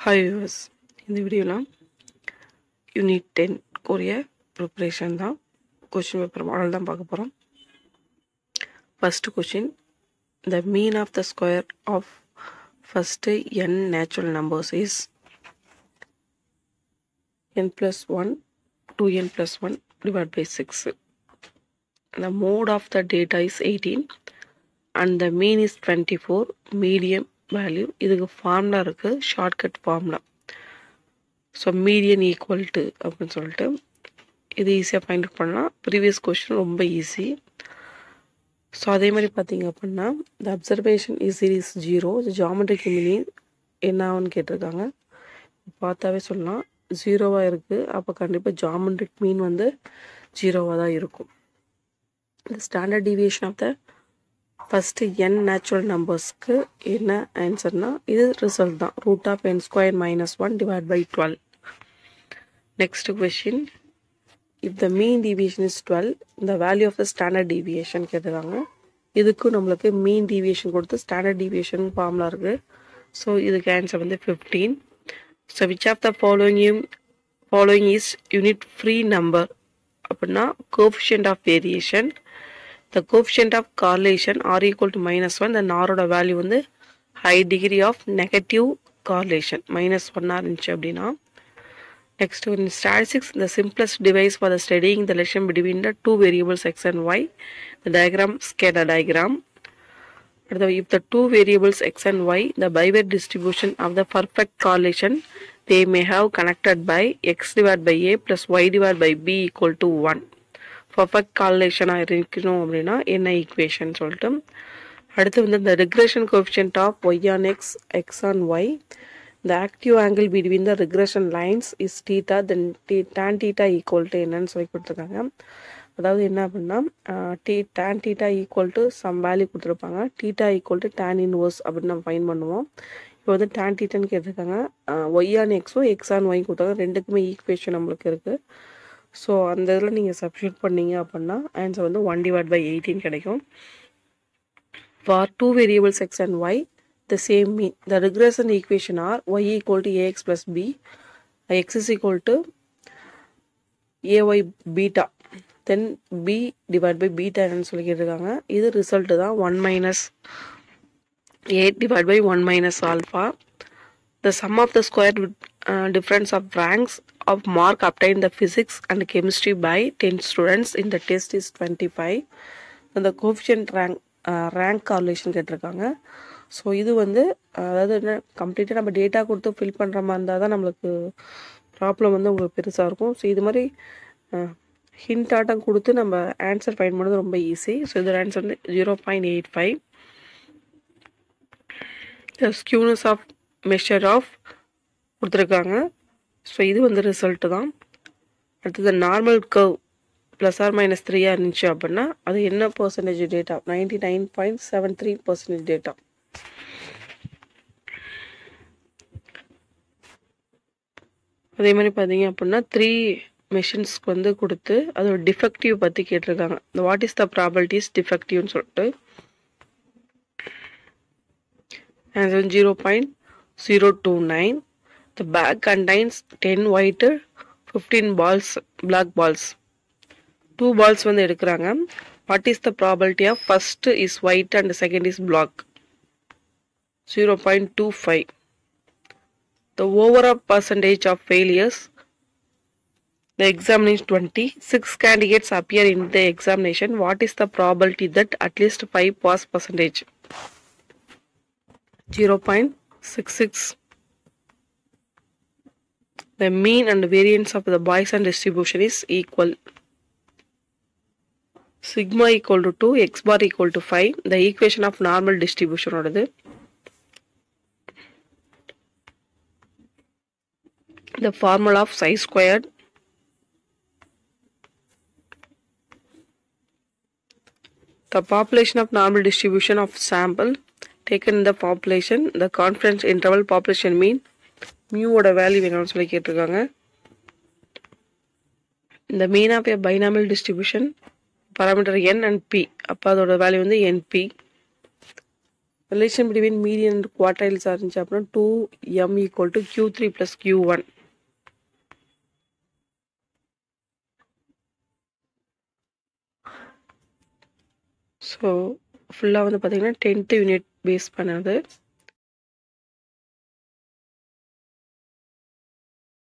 Hi யூஸ் இந்த வீடியோலாம் யூனிட் டென் கோரிய ப்ரிப்ரேஷன் தான். கொஷின் பேப்பர் மாடல் தான் பார்க்க போகிறோம் first question the mean of the square of first N natural numbers is N plus one two N plus one divide by six the mode of the data is 18 and the mean is 24 medium value இதுக்கு formula இருக்குது shortcut formula so median equal to அப்படின்னு சொல்லிட்டு இது ஈஸியாக find out பண்ணலாம். Previous question ரொம்ப easy so அதே மாதிரி பார்த்தீங்க அப்படின்னா the observation is is zero geometric meaning என்ன ஆகுன்னு கேட்டிருக்காங்க. பார்த்தாவே சொல்லலாம். ஜீரோவாக இருக்குது அப்போ கண்டிப்பாக ஜாமெட்ரிக் மீன் வந்து ஜீரோவாக தான் இருக்கும். The standard deviation of the first N natural நம்பர்ஸ்க்கு என்ன ஆன்சர்னால் இது ரிசல்ட் தான். Root of N square minus one divide by twelve next question if the mean deviation is twelve இந்த value of the standard deviation கேட்டுருக்காங்க இதுக்கும் நம்மளுக்கு mean deviation கொடுத்து standard deviation formula இருக்குது ஸோ இதுக்கு ஆன்சர் வந்து fifteen so which of the following following is unit free number அப்படின்னா coefficient of variation the coefficient of correlation R equal to minus one இந்த நாரோட வேல்யூ வந்து high degree of negative correlation minus ஒன்னாக இருந்துச்சு அப்படின்னா next in statistics the simplest device for the studying the relation between the two variables x and y the diagram scalar diagram அடுத்து if the two variables x and y the Bivet distribution of the perfect correlation they may have connected by x divided by a plus y divided by b equal to 1 perfect கால்குலேஷனாக இருக்கணும் அப்படின்னா என்ன equation சொல்லிட்டு. அடுத்து வந்து இந்த regression coefficient of Y on X X on Y இந்த acute angle between the regression lines is theta then T tan theta equal to என்னன்னு சொல்லி கொடுத்துருக்காங்க. அதாவது என்ன அப்படின்னா T tan theta equal to some value கொடுத்துருப்பாங்க. டீட்டா equal to tan inverse அப்படின்னு நம்ம ஃபைன் பண்ணுவோம். இப்போ வந்து டேன் டீட்டான்னு கேட்டிருக்காங்க. ஒய் ஆன் எக்ஸோ எக்ஸ் ஆன் ஒய் கொடுத்தாங்க ரெண்டுக்குமே ஈக்குவேஷன் நம்மளுக்கு இருக்குது ஸோ அந்த இதில் நீங்கள் சப்ஸ்டியூட் பண்ணீங்க அப்படின்னா ஆன்சர் வந்து ஒன் டிவைட் பை எயிட்டீன் கிடைக்கும். For two variables X and Y the same mean the regression equation are Y equal to A X plus B X is equal to A Y beta then B divide by பீட்டான்னு என்னன்னு சொல்லி இது result தான் one minus eight divide by one minus alpha the sum of the square difference of ranks of mark obtained the physics and chemistry by ten students இந்த test is twenty five அந்த coefficient rank rank correlation கேட்டிருக்காங்க. So இது வந்து அதாவது என்ன கம்ப்ளீட்டாக நம்ம data கொடுத்து ஃபில் பண்ணுற மாதிரி இருந்தால் தான் நம்மளுக்கு ப்ராப்ளம் வந்து உங்களுக்கு பெருசாக இருக்கும். ஸோ இது மாதிரி ஹிண்ட் ஆட்டம் கொடுத்து நம்ம ஆன்சர் ஃபைன் பண்ணுறது ரொம்ப ஈஸி ஸோ இதோட ஆன்சர் வந்து zero point eight five skewness of measure of கொடுத்துருக்காங்க. ஸோ இது வந்து ரிசல்ட்டு தான். அடுத்தது normal curve plus or minus த்ரீயாக இருந்துச்சு அப்படின்னா அது என்ன percentage data ninety nine point seven three percentage data அதே மாதிரி பார்த்தீங்க அப்படின்னா த்ரீ மெஷின்ஸ்க்கு வந்து கொடுத்து அதோட டிஃபெக்டிவ் பற்றி கேட்டிருக்காங்க. இந்த வாட் இஸ் த ப்ராபர்ட்டிஸ் டிஃபெக்டிவ்னு சொல்லிட்டு. Zero point zero two nine the pack contains ten white fifteen balls black balls two balls வந்து எடுக்கிறாங்க what is the property of first is white and second is black zero point two five the overall percentage of failures the examination 20 six candidates appear in the examination what is the probability that at least 5 pass percentage 0.66 the mean and variance of the Poisson distribution is equal sigma equal to 2 x bar equal to 5 the equation of normal distribution ஓடது the formula of psi squared the population of normal distribution of sample Taken in the population. The confidence interval population mean mu ஓட value வேணும்னு சொல்லி கேட்டிருக்காங்க. இந்த mean of a binomial distribution parameter n and p. அப்போ அதோட value வந்து np relation between median and குவார்டைல்ஸாக இருந்துச்சு அப்படின்னா two M equal to Q three plus Q one so ஃபுல்லாக வந்து பார்த்திங்கன்னா டென்த்து யூனிட் பேஸ் பண்ணது.